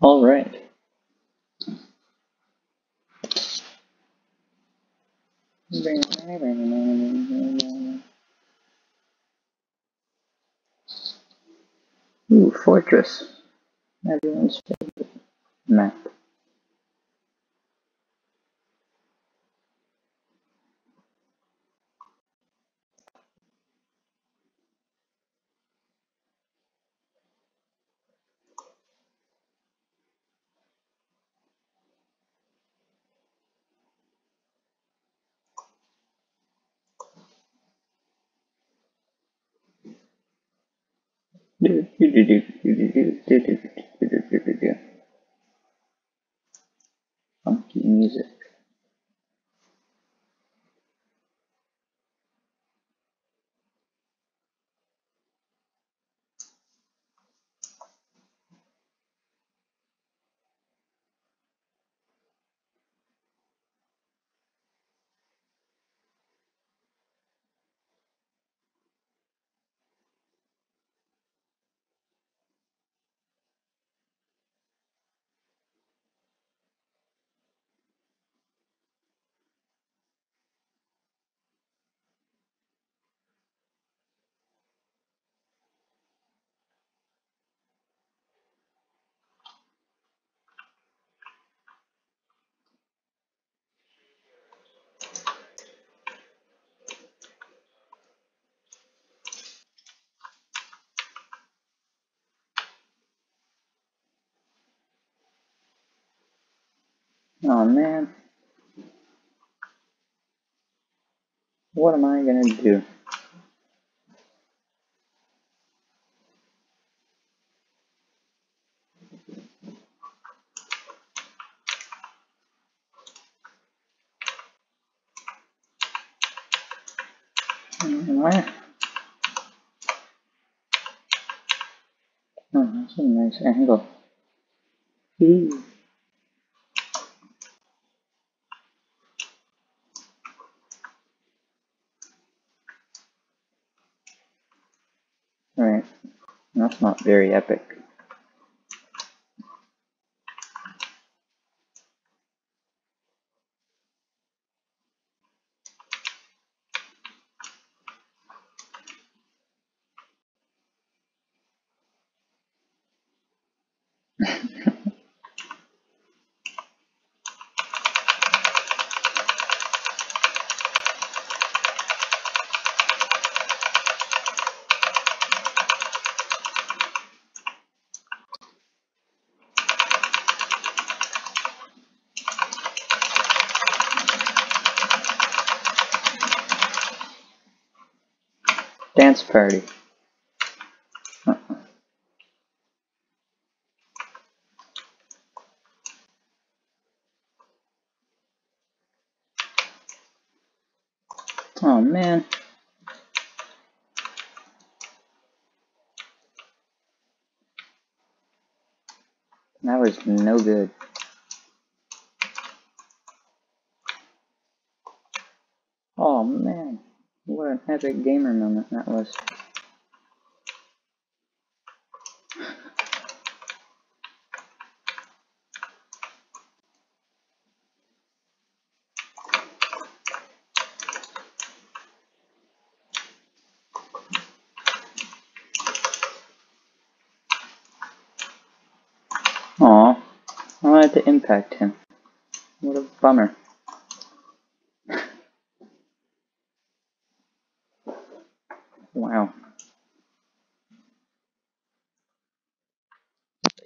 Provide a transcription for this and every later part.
All right. Ooh, fortress. Everyone's favorite map. Funky music. Oh man. What am I gonna do? Where? Oh, that's a nice angle. Ooh. Alright, that's not very epic. Dance party. Oh man. That was no good. Oh man. What an gamer moment that was. Aw, I wanted to impact him. What a bummer. Wow.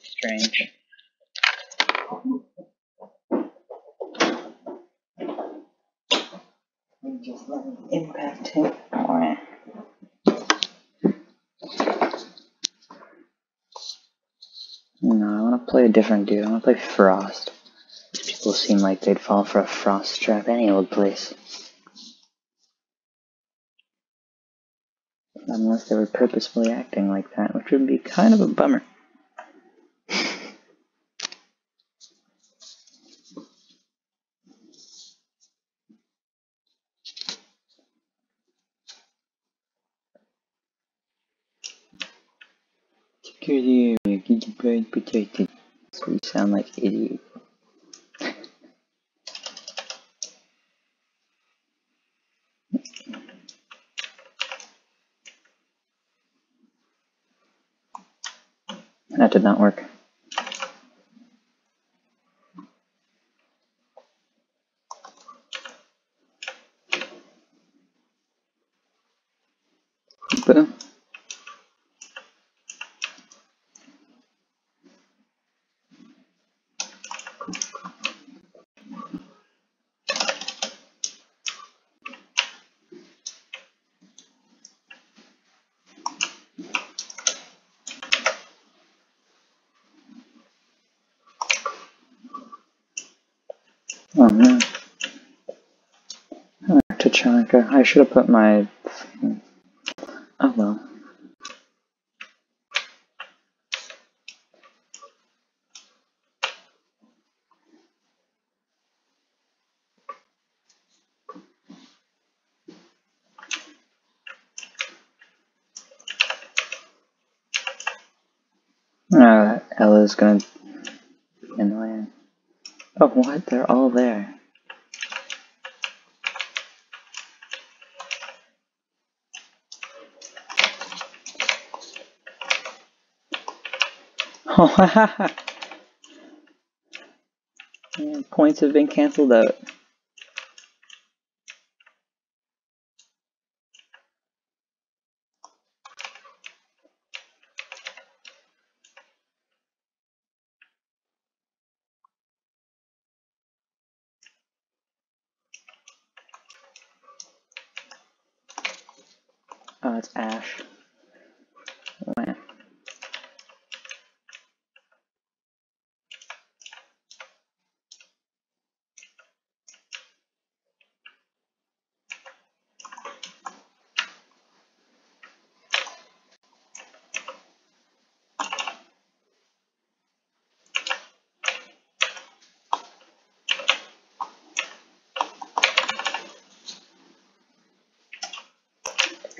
Strange. Just let me impact him. Alright. No, I want to play a different dude. I want to play Frost. People seem like they'd fall for a Frost trap any old place. Unless they were purposefully acting like that, which would be kind of a bummer. Bird protected. You sound like idiot. That did not work. Boom. Oh no. Oh, Tachanka. I should have put my. Oh well. Uh, Ela's gonna be annoying. Oh, what? They're all there. Points have been cancelled out. Oh, it's Ash. Man.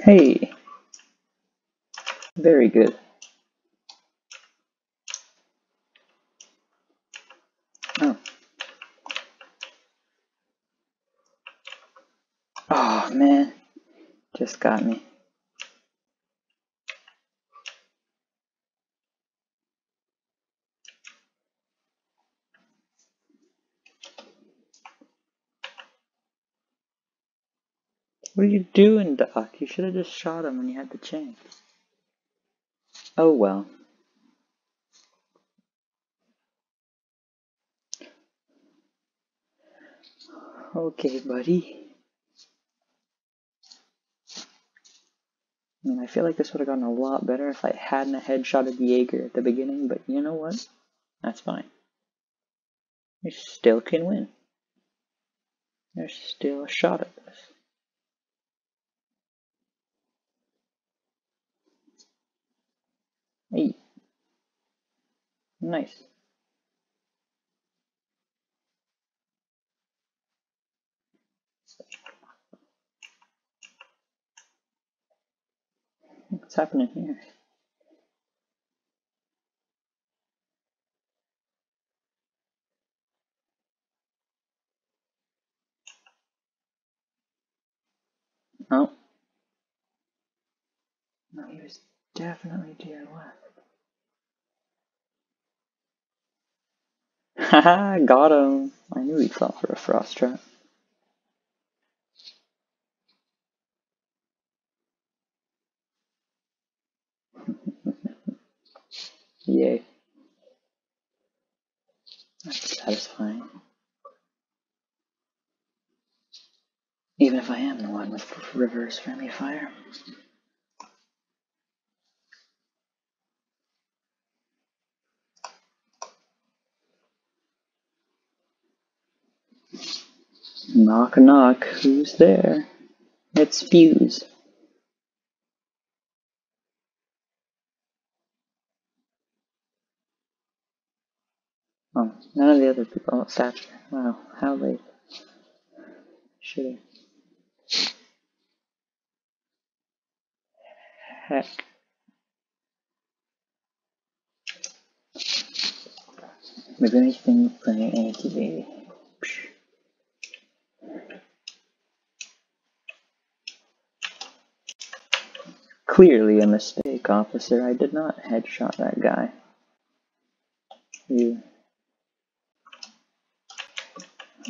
Hey! Very good. Oh. Oh, man. Just got me. What are you doing, Doc? You should have just shot him when you had the chance. Oh well. Okay, buddy. I mean, I feel like this would have gotten a lot better if I hadn't headshotted Jaeger at the beginning, but you know what? That's fine. You still can win. There's still a shot at this. Hey. Nice. What's happening here? Oh. No, he was definitely to your left. Haha, got him. I knew he fell for a frost trap. Yay. That's satisfying. Even if I am the one with reverse friendly fire. Knock knock, who's there? It's Fuse. Oh, none of the other people. Oh, Thatcher. Wow, how late. Shitty. Heck. Maybe anything playing ATV. Clearly a mistake, officer. I did not headshot that guy. You.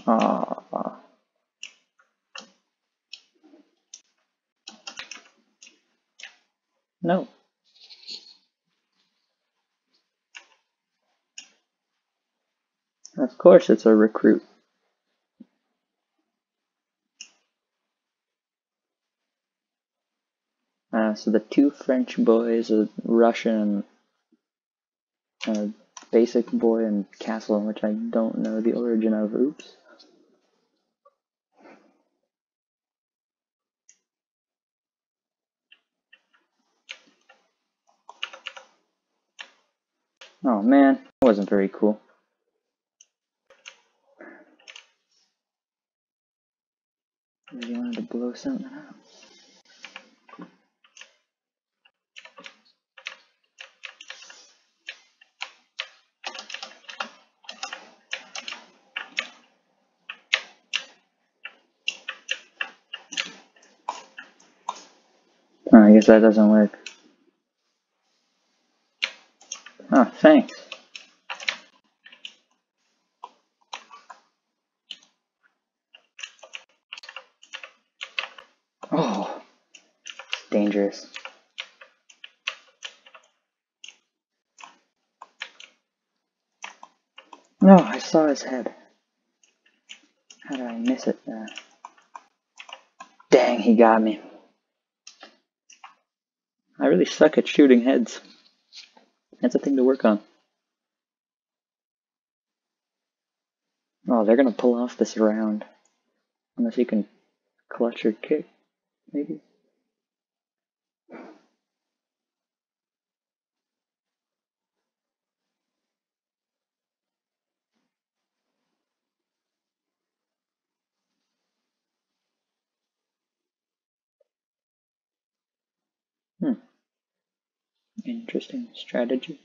Ah. No. Of course it's a recruit. Uh, so the two French boys, a Russian, basic boy, and Castle, which I don't know the origin of. Oops. Oh man, that wasn't very cool. Really wanted to blow something up. That doesn't work. Oh, thanks. Oh, it's dangerous. No, I saw his head. How did I miss it? Uh, dang, he got me. I really suck at shooting heads. That's a thing to work on. Oh, they're gonna pull off this round. Unless you can clutch or kick, maybe. Interesting strategy.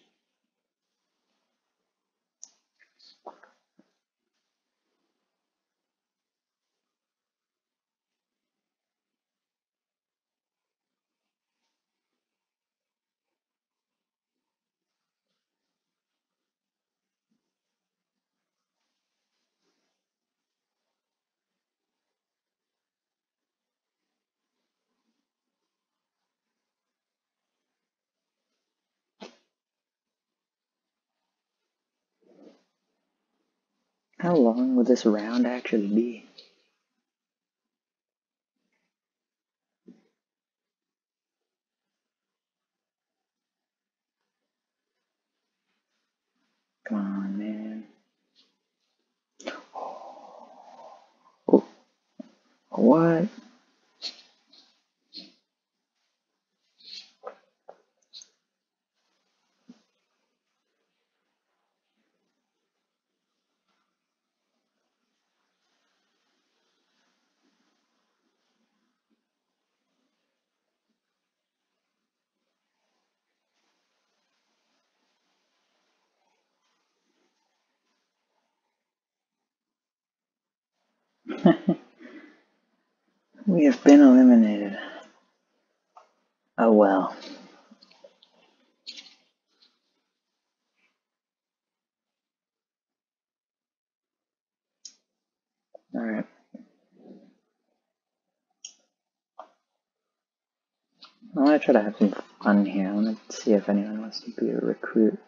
How long will this round actually be? Come on, man. Oh, what? we have been eliminated. Oh well. Alright. I want to try to have some fun here. I want to see if anyone wants to be a recruit.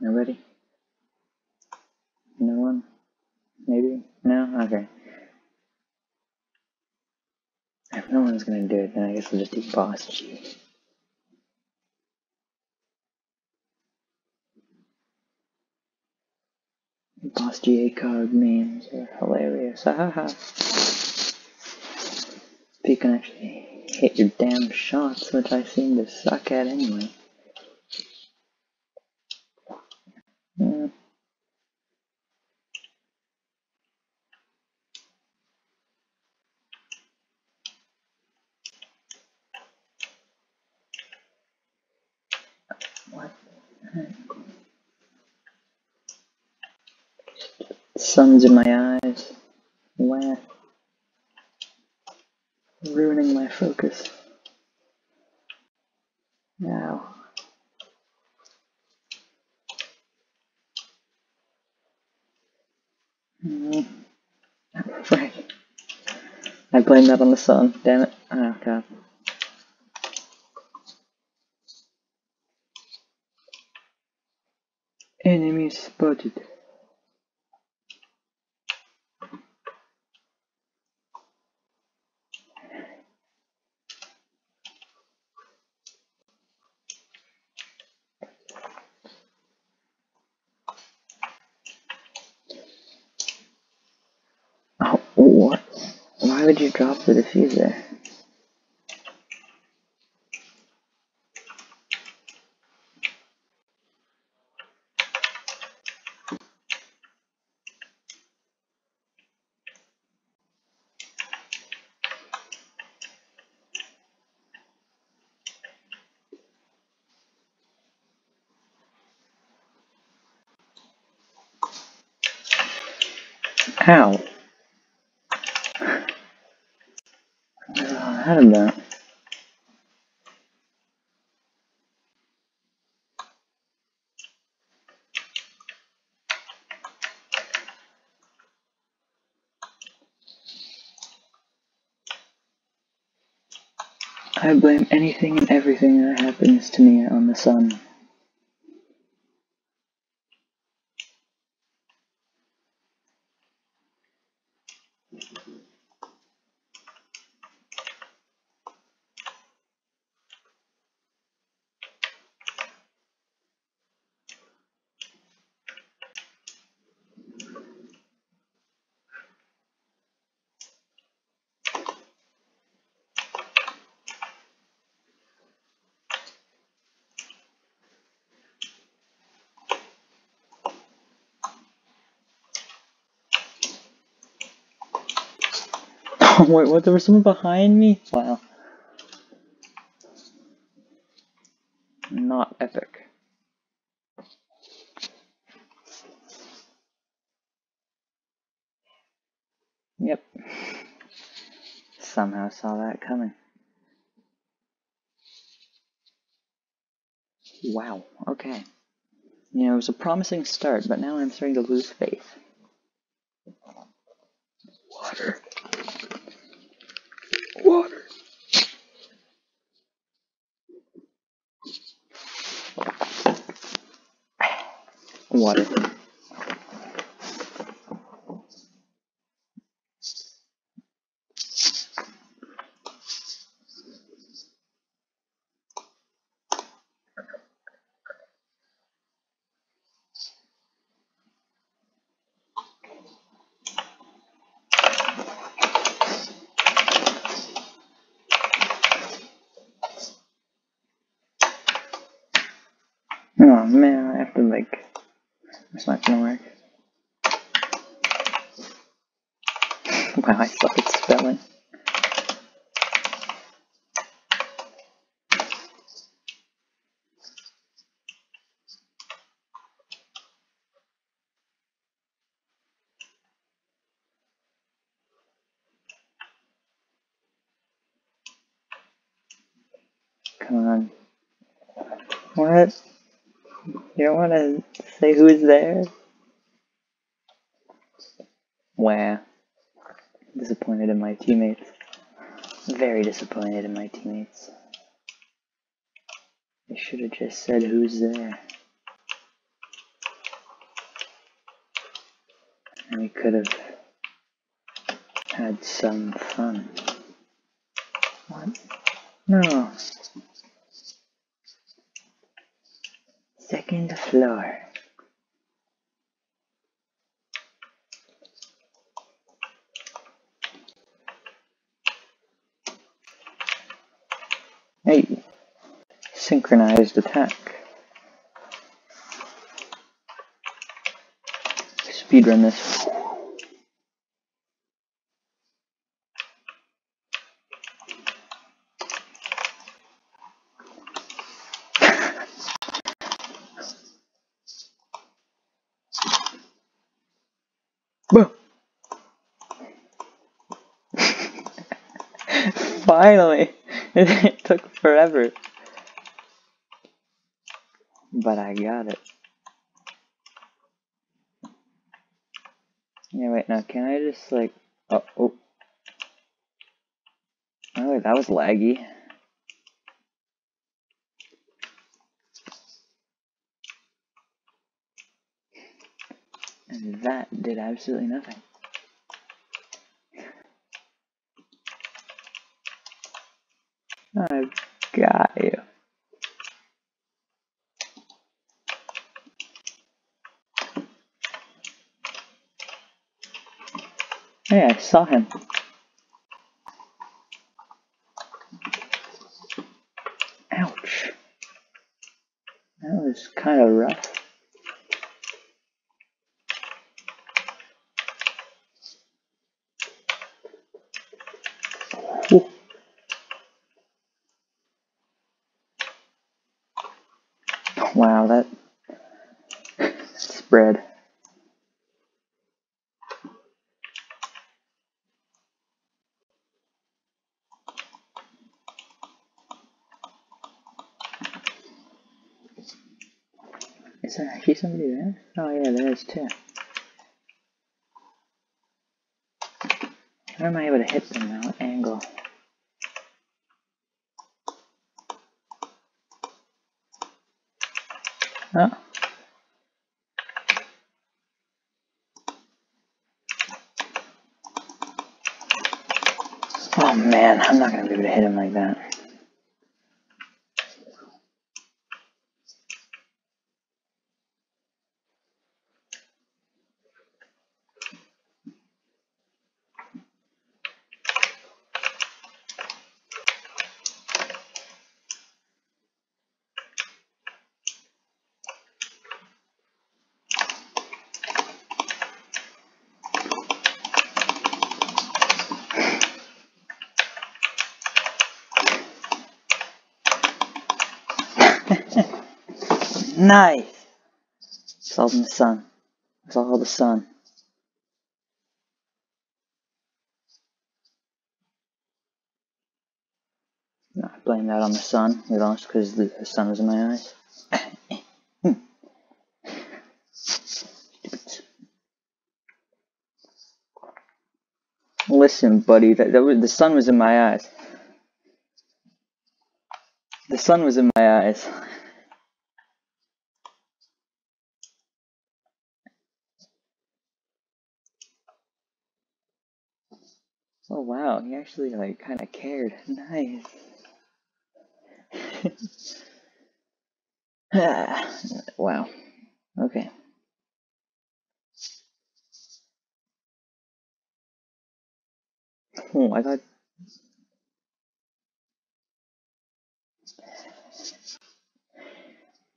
Nobody? No one? Maybe? No? Okay. If no one's gonna do it, then I guess we'll just do boss G. Boss G ACOG memes are hilarious. Ah, Haha. If you can actually hit your damn shots, which I seem to suck at anyway. Sun's in my eyes. Wow. Ruining my focus. Now. Mm. I blame that on the sun, damn it. Oh god. Enemy spotted. Oh, what? Why would you drop the diffuser? How? How did that? I blame anything and everything that happens to me on the sun. Oh, wait, what? There was someone behind me? Wow. Not epic. Yep. Somehow saw that coming. Wow, okay. You know, it was a promising start, but now I'm starting to lose faith. Water. Water. Water. Oh man, I have to like. Gonna work. Wow, I suck at spelling. Come on. What? You don't want to say who's there? Wow. Disappointed in my teammates. Very disappointed in my teammates. I should have just said who's there. And we could have had some fun. What? No. Second floor. Hey, synchronized attack. Speedrun this. Finally! it took forever. But I got it. Yeah, wait, now can I just like... Oh, oh. Oh, wait, that was laggy. And that did absolutely nothing. I've got you. Hey, I saw him. Ouch. That was kind of rough. Wow, that spread. Is actually somebody there? Oh yeah, there is too. How am I able to hit them now? Angle? Oh. Oh man, I'm not gonna be able to hit him like that. It's all in the sun. It's all the sun. No, I blame that on the sun, you know, because the sun was in my eyes. Listen, buddy, that, that was, the sun was in my eyes. The sun was in my eyes. Oh wow, he actually like kind of cared. Nice. wow. Okay. Oh, I got.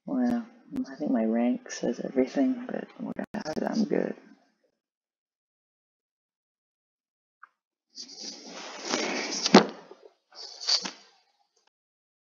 Well, I think my rank says everything, but I'm good.